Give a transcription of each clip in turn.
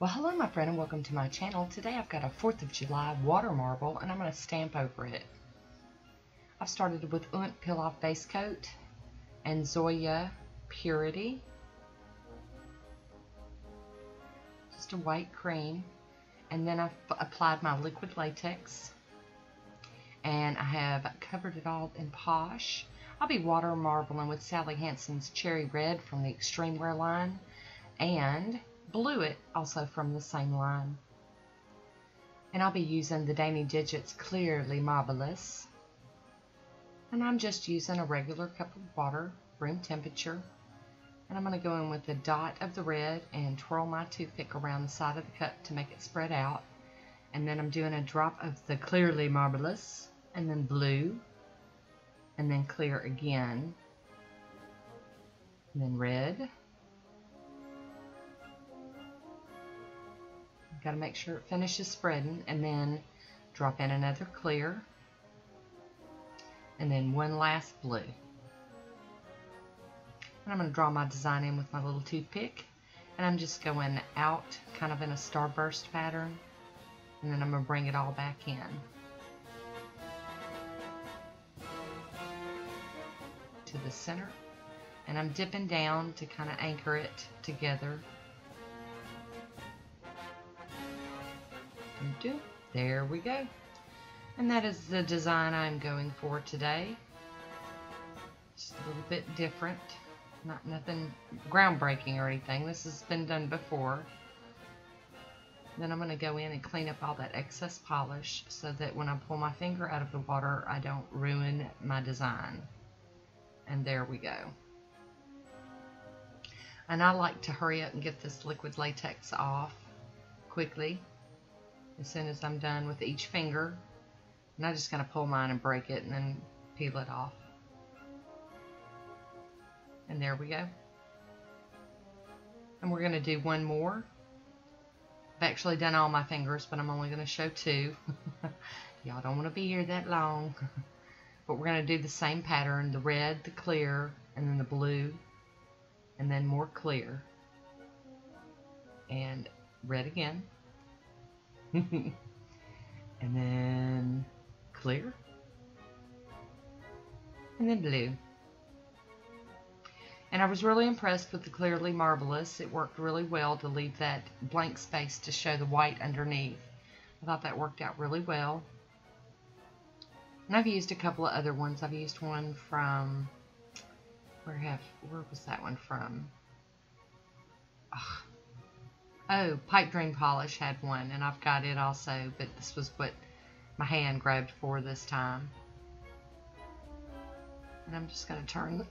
Well, hello my friend and welcome to my channel. Today I've got a 4th of July water marble and I'm going to stamp over it. I've started with UNT Peel Off Base Coat and Zoya Purity. Just a white cream. And then I've applied my liquid latex. And I have covered it all in Posh. I'll be water marbling with Sally Hansen's Cherry Red from the Extreme Wear line. And Blue It, also from the same line. And I'll be using the Dainty Digits Clearly Marblous. And I'm just using a regular cup of water, room temperature. And I'm going to go in with a dot of the red and twirl my toothpick around the side of the cup to make it spread out. And then I'm doing a drop of the Clearly Marblous, and then blue, and then clear again, and then red, Got to make sure it finishes spreading and then drop in another clear and then one last blue. And I'm going to draw my design in with my little toothpick and I'm just going out kind of in a starburst pattern and then I'm going to bring it all back in. To the center and I'm dipping down to kind of anchor it together There we go. And that is the design I'm going for today. Just a little bit different. Not nothing groundbreaking or anything. This has been done before. Then I'm going to go in and clean up all that excess polish so that when I pull my finger out of the water, I don't ruin my design. And there we go. And I like to hurry up and get this liquid latex off quickly as soon as I'm done with each finger. And I'm not just going to pull mine and break it and then peel it off. And there we go. And we're going to do one more. I've actually done all my fingers, but I'm only going to show two. Y'all don't want to be here that long. but we're going to do the same pattern, the red, the clear, and then the blue, and then more clear. And red again. and then clear. And then blue. And I was really impressed with the Clearly Marblous. It worked really well to leave that blank space to show the white underneath. I thought that worked out really well. And I've used a couple of other ones. I've used one from, where have, where was that one from? Ugh, Oh, Pipe Dream Polish had one, and I've got it also, but this was what my hand grabbed for this time. And I'm just going to turn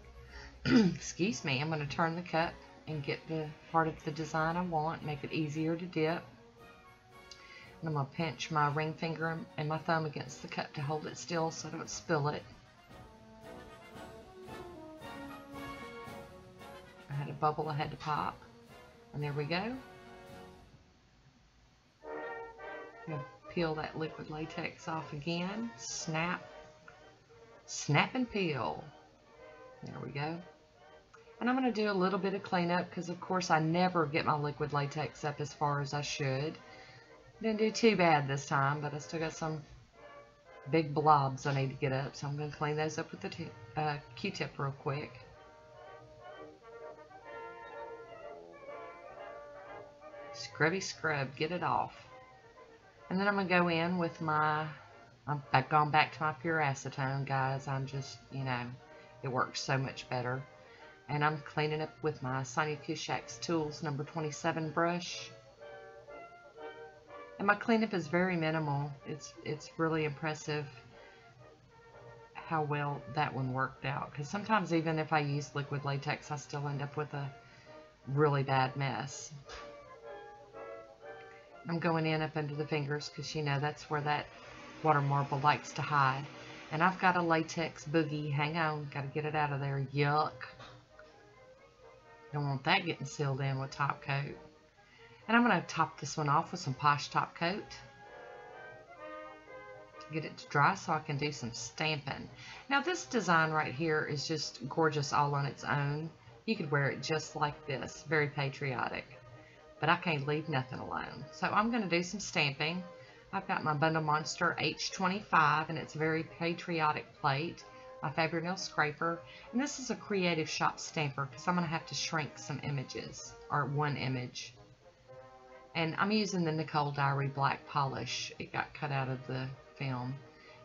the, excuse me, I'm going to turn the cup and get the part of the design I want, make it easier to dip. And I'm going to pinch my ring finger and my thumb against the cup to hold it still so I don't spill it. I had a bubble I had to pop. And there we go. Peel that liquid latex off again. Snap. Snap and peel. There we go. And I'm going to do a little bit of cleanup because of course I never get my liquid latex up as far as I should. Didn't do too bad this time, but I still got some big blobs I need to get up. So I'm going to clean those up with a uh, Q-tip real quick. Scrubby scrub, get it off. And then I'm going to go in with my, I've gone back to my pure acetone, guys. I'm just, you know, it works so much better. And I'm cleaning up with my Sonia Kashuk's Tools number 27 brush. And my cleanup is very minimal. It's, it's really impressive how well that one worked out. Because sometimes even if I use liquid latex, I still end up with a really bad mess. I'm going in up under the fingers because, you know, that's where that water marble likes to hide. And I've got a latex boogie. Hang on. Got to get it out of there. Yuck. Don't want that getting sealed in with top coat. And I'm going to top this one off with some Posh top coat. Get it to dry so I can do some stamping. Now this design right here is just gorgeous all on its own. You could wear it just like this. Very patriotic. But I can't leave nothing alone. So I'm going to do some stamping. I've got my Bundle Monster H25 and it's a very patriotic plate. My Fabri-Nail scraper. And this is a Creative Shop stamper because I'm going to have to shrink some images or one image. And I'm using the Nicole Diary black polish. It got cut out of the film.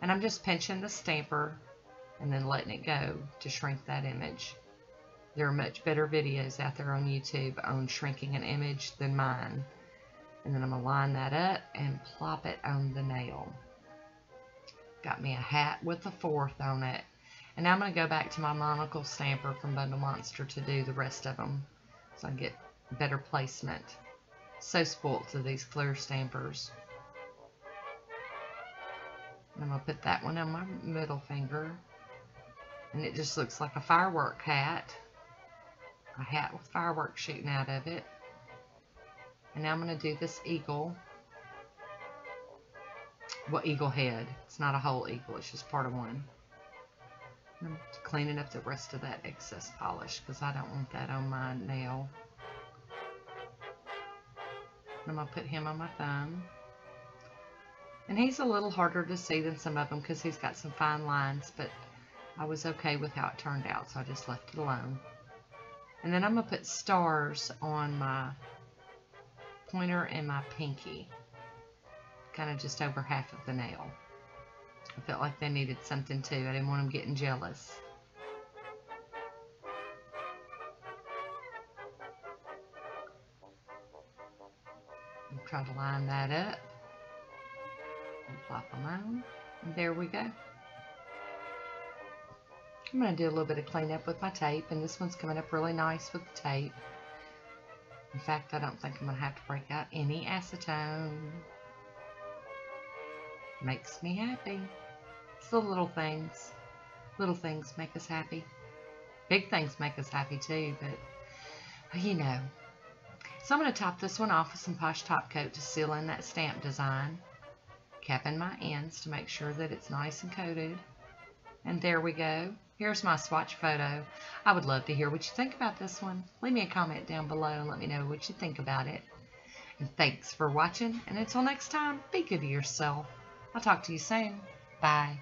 And I'm just pinching the stamper and then letting it go to shrink that image. There are much better videos out there on YouTube on shrinking an image than mine. And then I'm going to line that up and plop it on the nail. Got me a hat with a fourth on it. And now I'm going to go back to my monocle stamper from Bundle Monster to do the rest of them. So I get better placement. So spoilt to these clear stampers. And I'm going to put that one on my middle finger. And it just looks like a firework hat. A hat with fireworks shooting out of it. And now I'm going to do this eagle. Well, eagle head. It's not a whole eagle. It's just part of one. I'm cleaning up the rest of that excess polish because I don't want that on my nail. I'm going to put him on my thumb. And he's a little harder to see than some of them because he's got some fine lines, but I was okay with how it turned out, so I just left it alone. And then I'm going to put stars on my pointer and my pinky. Kind of just over half of the nail. I felt like they needed something too. I didn't want them getting jealous. And try to line that up. Plop them on. And there we go. I'm going to do a little bit of cleanup with my tape, and this one's coming up really nice with the tape. In fact, I don't think I'm going to have to break out any acetone. Makes me happy. It's the little things. Little things make us happy. Big things make us happy too, but you know. So I'm going to top this one off with some Posh Top Coat to seal in that stamp design. Capping my ends to make sure that it's nice and coated. And there we go. Here's my swatch photo. I would love to hear what you think about this one. Leave me a comment down below and let me know what you think about it. And thanks for watching. And until next time, be good to yourself. I'll talk to you soon. Bye.